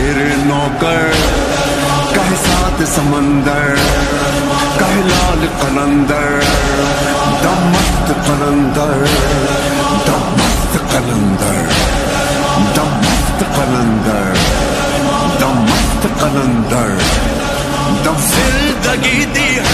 تیرے نوکر کہے ساتھ سمندر کہے لال قلندر دمست قلندر دمست قلندر دمست قلندر دمست قلندر، دم زندگی دی ہے